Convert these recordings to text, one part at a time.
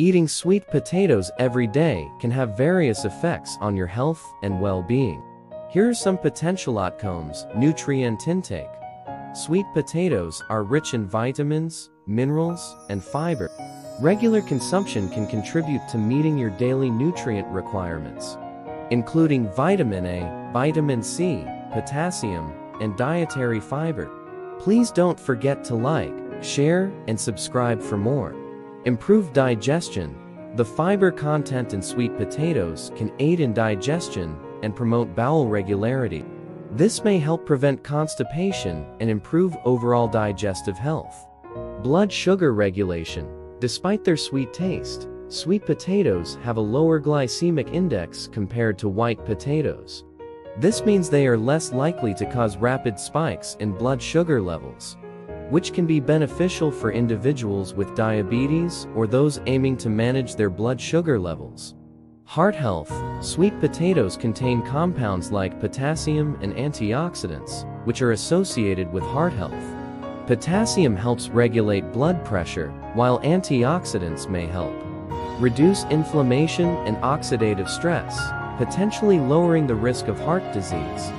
Eating sweet potatoes every day can have various effects on your health and well-being. Here are some potential outcomes, nutrient intake. Sweet potatoes are rich in vitamins, minerals, and fiber. Regular consumption can contribute to meeting your daily nutrient requirements, including vitamin A, vitamin C, potassium, and dietary fiber. Please don't forget to like, share, and subscribe for more. Improved digestion. The fiber content in sweet potatoes can aid in digestion and promote bowel regularity. This may help prevent constipation and improve overall digestive health. Blood sugar regulation. Despite their sweet taste, sweet potatoes have a lower glycemic index compared to white potatoes. This means they are less likely to cause rapid spikes in blood sugar levels, which can be beneficial for individuals with diabetes or those aiming to manage their blood sugar levels. Heart health. Sweet potatoes contain compounds like potassium and antioxidants, which are associated with heart health. Potassium helps regulate blood pressure, while antioxidants may help reduce inflammation and oxidative stress, potentially lowering the risk of heart disease.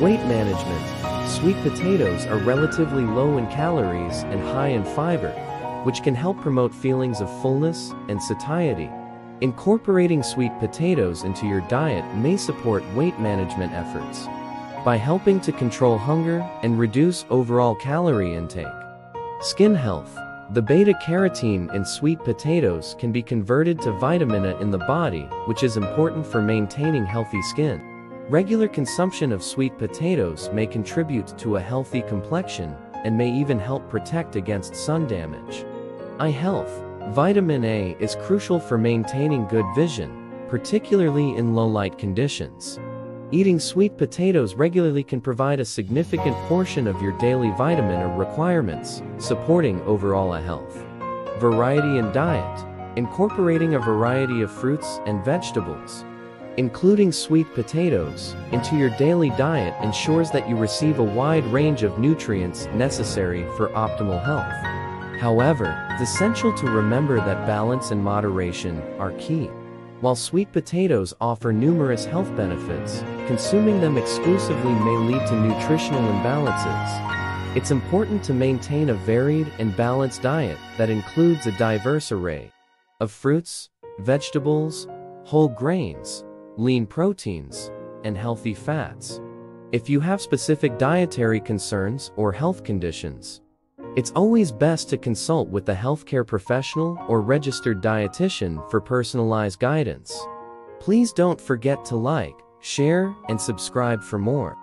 Weight management. Sweet potatoes are relatively low in calories and high in fiber, which can help promote feelings of fullness and satiety. Incorporating sweet potatoes into your diet may support weight management efforts by helping to control hunger and reduce overall calorie intake. Skin health. The beta-carotene in sweet potatoes can be converted to vitamin A in the body, which is important for maintaining healthy skin. Regular consumption of sweet potatoes may contribute to a healthy complexion and may even help protect against sun damage. Eye health. Vitamin A is crucial for maintaining good vision, particularly in low-light conditions. Eating sweet potatoes regularly can provide a significant portion of your daily vitamin A requirements, supporting overall eye health. Variety in diet. Incorporating a variety of fruits and vegetables, including sweet potatoes, into your daily diet ensures that you receive a wide range of nutrients necessary for optimal health. However, it's essential to remember that balance and moderation are key. While sweet potatoes offer numerous health benefits, consuming them exclusively may lead to nutritional imbalances. It's important to maintain a varied and balanced diet that includes a diverse array of fruits, vegetables, whole grains, lean proteins, and healthy fats. If you have specific dietary concerns or health conditions, it's always best to consult with a healthcare professional or registered dietitian for personalized guidance. Please don't forget to like, share, and subscribe for more.